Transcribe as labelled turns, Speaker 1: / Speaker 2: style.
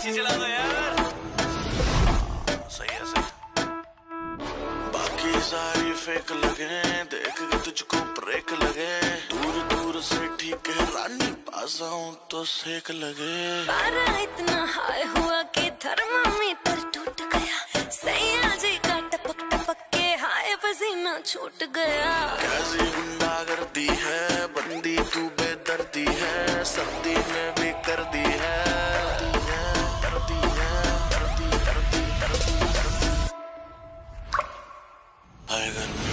Speaker 1: पीछे चला दो यार
Speaker 2: सही है सही बाकी सारी फेक लगे देख के तुझको ब्रेक लगे दूर दूर से ठीक है रानी पास आऊँ तो सेक लगे
Speaker 3: पारा इतना हाई हुआ कि थर्मामीटर टूट गया सैया जी का टपक टपक के हाय पसीना छूट गया
Speaker 2: कैसी गुंडागर्दी है बंदी तू alive and